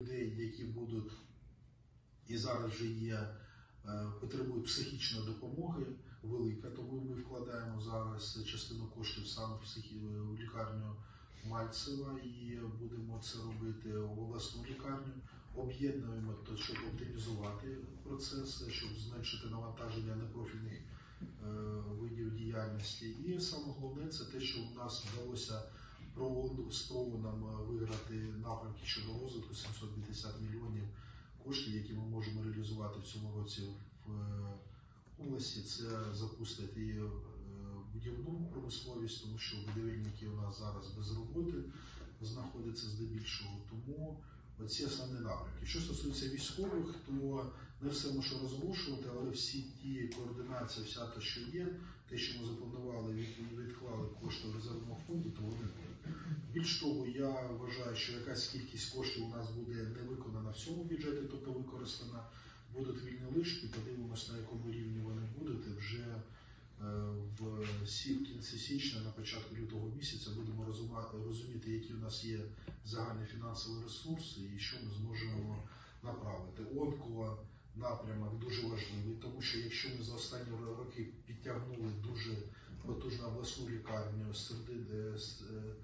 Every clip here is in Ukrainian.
людей, які будуть і зараз вже є, е, потребують психічної допомоги велика, тому ми вкладаємо зараз частину коштів саме в, психі... в лікарню Мальцева і будемо це робити в обласну лікарню. Об'єднуємо то, щоб оптимізувати процеси, щоб зменшити навантаження непрофільних е, видів діяльності. І саме головне це те, що у нас вдалося З ПРООНом е, виграти напрямки щодо розвитку 750 мільйонів коштів, які ми можемо реалізувати в цьому році в е, області. Це запустить і е, будівну промисловість, тому що будівельники у нас зараз без роботи знаходяться здебільшого. Тому оці основні напрямки. Що стосується військових, то не все можу розголошувати, але всі ті координації, вся те, що є, те, що ми запланували і відклали кошти в резервному фонді, то вони будуть. Більш того, я вважаю, що якась кількість коштів у нас буде не виконана в цьому бюджеті, тобто використана. Будуть вільні лишки, подивимось, на якому рівні вони будуть. Вже е, в кінці січня, на початку лютого місяця, будемо розуміти, які у нас є загальні фінансові ресурси і що ми зможемо направити. Онко напрямок дуже важливий, тому що якщо ми за останні роки підтягнули дуже потужну обласну лікарню, серед, е, с- е,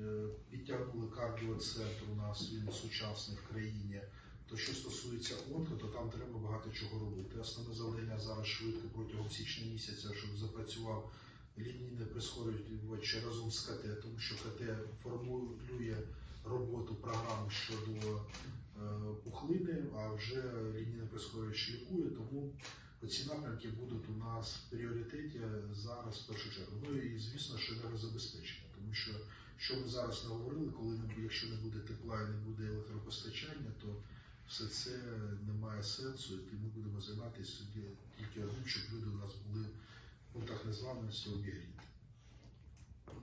е, підтягнули кардіоцентр у нас він сучасний в країні. То що стосується онко, то там треба багато чого робити. Основне завдання зараз швидко протягом січня місяця, щоб запрацював лінійний прискорювач разом з КТ, тому що КТ формулює роботу програми щодо е, пухлини, а вже лінійний прискорювач лікує, тому ці напрямки будуть у нас в пріоритеті зараз в першу чергу. Ну і звісно, що енергозабезпечення, тому що що ми зараз не говорили, коли не якщо не буде тепла і не буде електропостачання, то все це не має сенсу, і ми будемо займатися тільки одним, щоб люди у нас були в пунктах незламності обігріті.